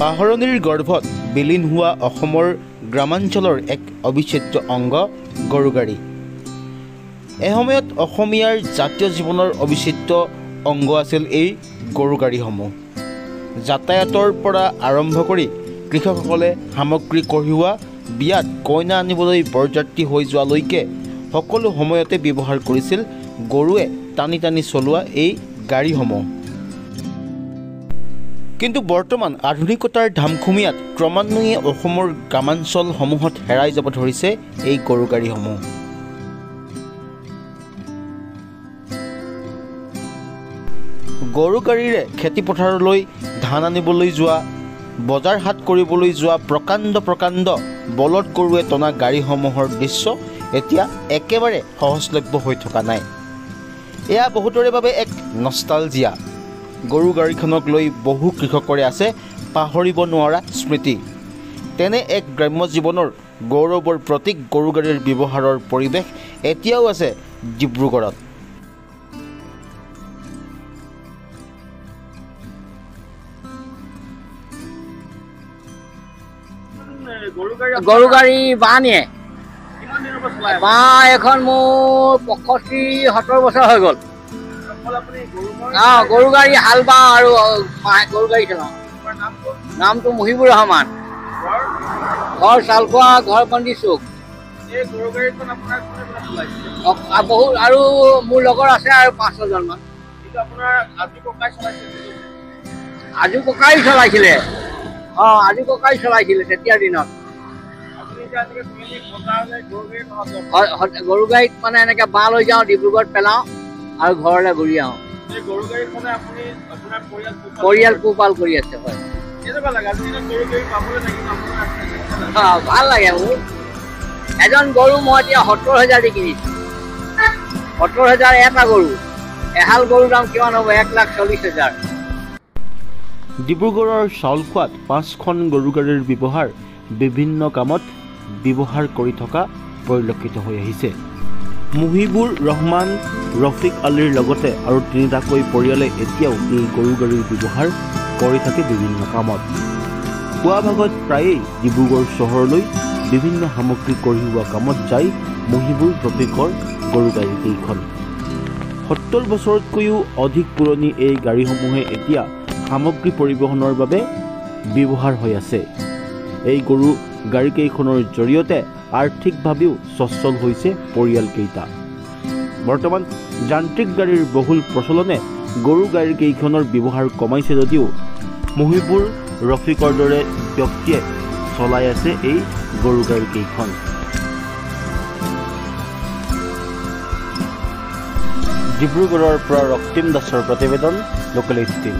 পাহৰণিৰ গৰ্ভত বিলীন হোৱা অসমৰ গ্ৰামাঞ্চলৰ এক অবিচ্ছেদ্য অংগ গৰু গাড়ী এসময়ত অসমীয়াৰ জাতীয় জীৱনৰ অবিচ্ছেদ্য অংগ আছিল এই গৰু গাড়ীসমূহ যাতায়াতৰ পৰা আৰম্ভ কৰি কৃষকসকলে সামগ্ৰী কঢ়িওৱা বিয়াত কইনা আনিবলৈ বৰযাত্ৰী হৈ যোৱালৈকে সকলো সময়তে ব্যৱহাৰ কৰিছিল। গৰুৱে টানি টানি চলোৱা এই গাড়ীসমূহ। কিন্তু বৰ্তমান আধুনিকতাৰ ধামখুমীয়াত ক্ৰমান্বয়ে অসমৰ গ্ৰামাঞ্চলসমূহত হেৰাই যাব ধৰিছে এই গৰু গাড়ীসমূহ গৰু গাড়ীৰে খেতিপথাৰলৈ ধান আনিবলৈ যোৱা বজাৰ হাট কৰিবলৈ যোৱা প্ৰকাণ্ড প্ৰকাণ্ড বলদ গৰুৱে টনা গাড়ীসমূহৰ দৃশ্য এতিয়া একেবাৰে সহজলভ্য হৈ থকা নাই। এয়া বহুতৰে বাবে এক নষ্টালজিয়া। গৰু গাড়ীখনক লৈ বহু কৃষকৰে আছে পাহৰিব নোৱাৰা স্মৃতি। তেনে এক গ্ৰাম্য জীৱনৰ গৌৰৱৰ প্ৰতীক গৰু গাড়ীৰ ব্যৱহাৰৰ পৰিৱেশ এতিয়াও আছে ডিব্ৰুগড়ত। গৰু গাড়ী বাঁহ নিয়ে বাঁহ এখন মোৰ পঁয়ষষ্ঠি সত্তৰ বছৰ হৈ গ'ল। অঁ গৰু গাড়ী হাল বাওঁ আৰু গৰু গাড়ী চলাওঁ নামটো মহিবুৰ ৰহমান। ঘৰ চালখোৱা ঘৰ বন্দি চুক। বহুত আৰু মোৰ লগৰ আছে আৰু পাঁচ ছজনমান আজু ককাই চলাইছিলে। অঁ আজু ককাই চলাইছিলে তেতিয়াৰ দিনত। গৰু গাড়ীত মানে এনেকে বাঁহ লৈ যাওঁ ডিব্ৰুগড়ত পেলাওঁ। আৰু ঘৰলৈ ঘূৰি আহোঁ। পৰিয়াল পোহপাল কৰি আছে? হয়। ভাল লাগে মোৰ এজন গৰু মই এতিয়া সত্তৰ হাজাৰ দি কিনিছো। সত্তৰ হাজাৰ এটা গৰু। এহাল গৰুৰ দাম কিমান হ'ব? এক লাখ চল্লিছ হাজাৰ। ডিব্ৰুগড়ৰ চাউলখোৱাত পাঁচখন গৰু গাড়ীৰ ব্যৱহাৰ বিভিন্ন কামত ব্যৱহাৰ কৰি থকা পৰিলক্ষিত হৈ আহিছে। মুহিবুৰ ৰহমান ৰফিক আলীৰ লগতে আৰু তিনিটাকৈ পৰিয়ালে এতিয়াও এই গৰু গাড়ীৰ ব্যৱহাৰ কৰি থাকে বিভিন্ন কামত। পুৱা ভাগত প্ৰায়েই ডিব্ৰুগড় চহৰলৈ বিভিন্ন সামগ্ৰী কঢ়িওৱা কামত যায় মহিবুৰ ৰফিকৰ গৰু গাড়ী কেইখন। সত্তৰ বছৰতকৈও অধিক পুৰণি এই গাড়ীসমূহে এতিয়া সামগ্ৰী পৰিবহণৰ বাবে ব্যৱহাৰ হৈ আছে। এই গৰু গাড়ীকেইখনৰ জৰিয়তে আৰ্থিকভাৱেও সচ্ছল হৈছে পৰিয়ালকেইটা। বৰ্তমান যান্ত্ৰিক গাড়ীৰ বহুল প্ৰচলনে গৰু গাড়ীকেইখনৰ ব্যৱহাৰ কমাইছে যদিও মহিবুৰ ৰফিকৰ দৰে ব্যক্তিয়ে চলাই আছে এই গৰু গাড়ীকেইখন ডিব্ৰুগড়ৰ পৰা ৰক্তিম দাসৰ প্ৰতিবেদন লোকেল এইটিন